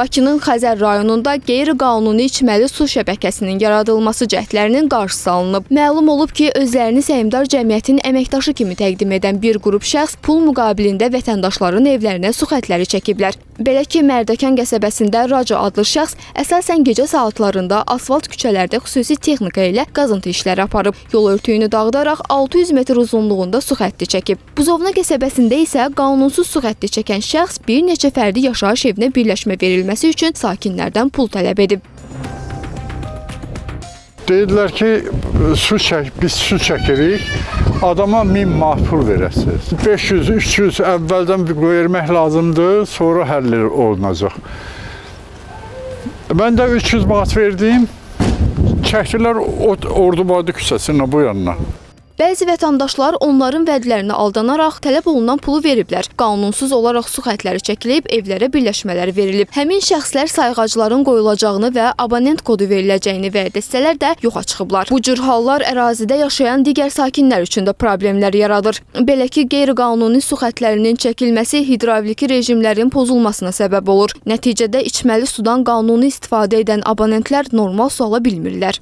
Bakının Xəzər rayonunda qeyri-qanuni içməli su şəbəkəsinin yaradılması cəhdlərinin qarşısı alınıb. Məlum olub ki, özlərini Səhmdar Cəmiyyətin əməkdaşı kimi təqdim edən bir qrup şəxs pul müqabilində vətəndaşların evlərinə su xətləri çəkiblər. Belə ki, Mərdəkan qəsəbəsində Raco adlı şəxs əsasən gecə saatlarında asfalt küçələrdə xüsusi texnika ilə qazıntı işləri aparıb. Yol örtüyünü dağıdaraq 600 metr uzunluğunda su xətti çəkib. Buzovna qəsəbəsində isə qanunsuz su xətti çəkən şəxs bir neçə fərdi yaşayış evinə birləşmə verilməsi üçün sakinlərdən pul tələb edib. Deyirlər ki, su çək, biz su çəkirik, adama 1000 manat pul verəsiniz. 500, 300 əvvəldən vermək lazımdır, sonra həll olunacaq. Mən də 300 manat verdim, çəkdilər Ordubadı küçəsindən bu yanına. Bəzi vətəndaşlar onların vədlərinə aldanaraq tələb olunan pulu veriblər. Qanunsuz olaraq su xətləri çəkilib, evlərə birləşmələr verilib. Həmin şəxslər sayğacların qoyulacağını və abonent kodu veriləcəyini vəd etsələr də yoxa çıxıblar. Bu cür hallar ərazidə yaşayan digər sakinlər üçün də problemlər yaradır. Belə ki, qeyri-qanuni su xətlərinin çəkilməsi hidravliki rejimlərin pozulmasına səbəb olur. Nəticədə içməli sudan qanuni istifadə edən abonentlər normal su ala bilmirlər.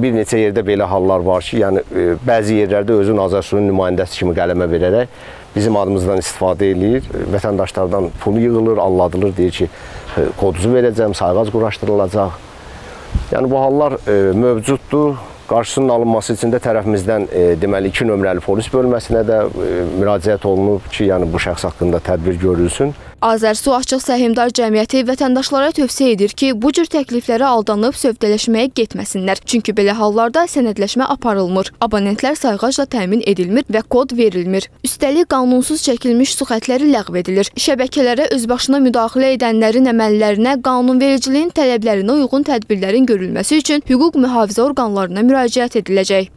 Bir neçə yerdə belə hallar var ki, yəni e, bəzi yerlərdə özün Azərsunun nümayəndəsi kimi qələmə verərək bizim adımızdan istifadə eləyir. Vətəndaşlardan pulu yığılır, alladılır, deyir ki, e, koduzu verəcəm, sayğac quraşdırılacaq. Yəni bu hallar e, mövcuddur. Qarşısının alınması üçün də tərəfimizdən e, deməli 2 nömrəli polis bölməsinə də e, müraciət olunub ki, yəni bu şəxs haqqında tədbir görülsün. Azərsu Açıq Səhmdar Cəmiyyəti vətəndaşlara tövsiyə edir ki, bu cür təkliflərə aldanıb sövdələşməyə getməsinlər. Çünki belə hallarda sənədləşmə aparılmır, abonentlər sayğacla təmin edilmir və kod verilmir. Üstəlik qanunsuz çəkilmiş su xətləri ləğv edilir. Şəbəkələrə özbaşına müdaxilə edənlərin əməllərinə qanunvericiliyin tələblərinə uyğun tədbirlərin görülməsi üçün hüquq mühafizə orqanlarına müraciət ediləcək.